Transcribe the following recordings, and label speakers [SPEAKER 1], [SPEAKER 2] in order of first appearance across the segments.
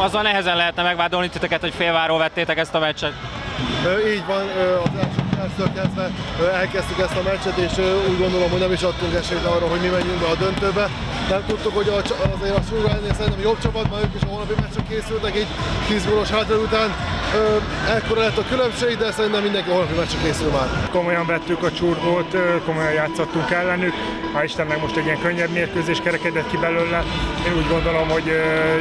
[SPEAKER 1] azzal nehezen lehetne megvádolni titeket, hogy félváról vettétek ezt a meccset.
[SPEAKER 2] Így van, az első perctől kezdve elkezdtük ezt a meccset, és úgy gondolom, hogy nem is adtunk esélyt arra, hogy mi menjünk be a döntőbe. Nem tudtuk, hogy azért a Surgálnél szerintem jobb csapat, mert ők is a holnapi meccsre készültek, így 10 gólos hátra után. Ekkora lett a különbség, de szerintem mindenki a holnapi meccsre készül már.
[SPEAKER 3] Komolyan vettük a csurgót, komolyan játszottunk ellenük. Hál' Istennek most egy ilyen könnyebb mérkőzés kerekedett ki belőle. Én úgy gondolom, hogy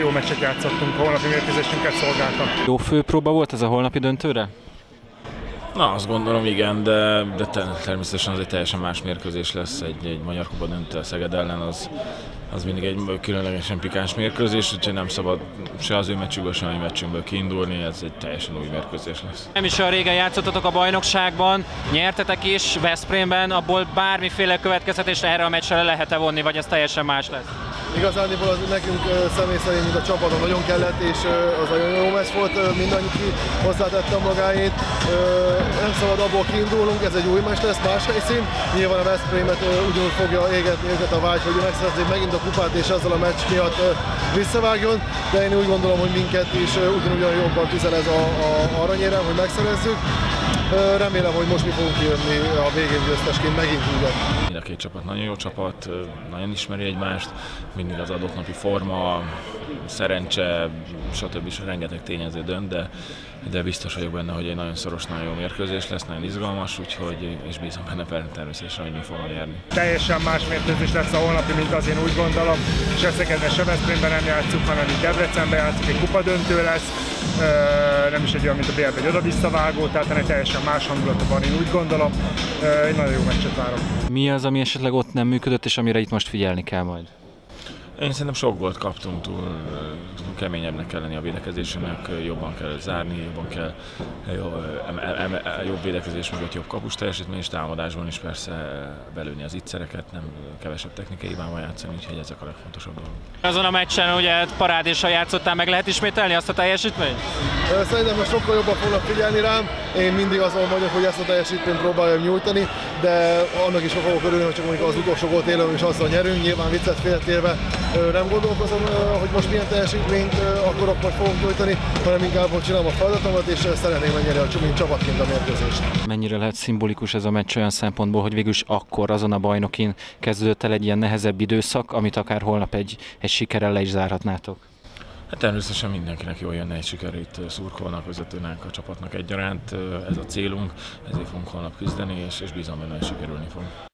[SPEAKER 3] jó meccset játszottunk, a holnapi mérkőzésünket szolgálta.
[SPEAKER 1] Jó főpróba volt ez a holnapi döntőre?
[SPEAKER 4] Na, azt gondolom igen, de, de természetesen az egy teljesen más mérkőzés lesz. Egy, egy Magyar Kupa döntő Szeged ellen, az, az mindig egy különlegesen pikáns mérkőzés, úgyhogy nem szabad se az ő meccsükből, se a mi meccsünkből kiindulni, ez egy teljesen új mérkőzés lesz.
[SPEAKER 1] Nem is olyan régen játszottatok a bajnokságban, nyertetek is Veszprémben, abból bármiféle következtetést erre a meccsre le lehet-e vonni, vagy ez teljesen más lesz?
[SPEAKER 2] Igazániból az nekünk személy szerint, mint a csapaton nagyon kellett, és az nagyon jó meccs volt, mindannyi ki hozzátette magáét. Nem szabad abból kiindulunk, ez egy új meccs lesz, más helyszín. Nyilván a Veszprémet ugyanúgy fogja égetni őket a vágy, hogy megszerezzék megint a kupát, és ezzel a meccs miatt visszavágjon, de én úgy gondolom, hogy minket is ugyanúgy jobban tüzel ez a, a aranyérem, hogy megszerezzük. Remélem, hogy most mi fogunk jönni a végén győztesként megint úgy.
[SPEAKER 4] Mind a két csapat nagyon jó csapat, nagyon ismeri egymást, mindig az adott napi forma, szerencse, stb. is rengeteg tényező dönt, de, de biztos vagyok benne, hogy egy nagyon szoros, nagyon jó mérkőzés lesz, nagyon izgalmas, úgyhogy és bízom benne természetesen, hogy mi fogom nyerni.
[SPEAKER 3] Teljesen más mérkőzés lesz a holnapi, mint az én úgy gondolom. Se Szegedben, se Veszprémben nem játszunk, hanem itt Debrecenben játszunk, egy kupadöntő lesz nem is egy olyan, mint a BL, egy oda-visszavágó, tehát egy teljesen más hangulata van, én úgy gondolom. Egy nagyon jó meccset várok.
[SPEAKER 1] Mi az, ami esetleg ott nem működött, és amire itt most figyelni kell majd?
[SPEAKER 4] Én szerintem sok gólt kaptunk, túl keményebbnek kell lenni a védekezésünknek, jobban kell zárni, jobban kell jó, em, em, jobb védekezés mögött jobb kapus teljesítmény, és támadásban is persze belőni az ittszereket, nem kevesebb technikai hibával játszani, úgyhogy ezek a legfontosabb dolgok.
[SPEAKER 1] Azon a meccsen ugye parádéssal játszottál, meg lehet ismételni azt a teljesítményt?
[SPEAKER 2] Szerintem most sokkal jobban fognak figyelni rám, én mindig azon vagyok, hogy ezt a teljesítményt próbáljam nyújtani, de annak is fogok örülni, hogy csak mondjuk az utolsó gólt élőm és azzal nyerünk, nyilván viccet féltélve nem gondolkozom, hogy most milyen teljesítményt akarok majd fogok nyújtani, hanem inkább, hogy csinálom a feladatomat, és szeretném megnyerni a mint csapatként a mérkőzést.
[SPEAKER 1] Mennyire lehet szimbolikus ez a meccs olyan szempontból, hogy végülis akkor azon a bajnokin kezdődött el egy ilyen nehezebb időszak, amit akár holnap egy, egy sikerrel le is zárhatnátok?
[SPEAKER 4] Hát természetesen mindenkinek jól jönne egy sikerét szurkolnak, vezetőnek, a csapatnak egyaránt. Ez a célunk, ezért fogunk holnap küzdeni, és, és bízom benne, hogy sikerülni fog.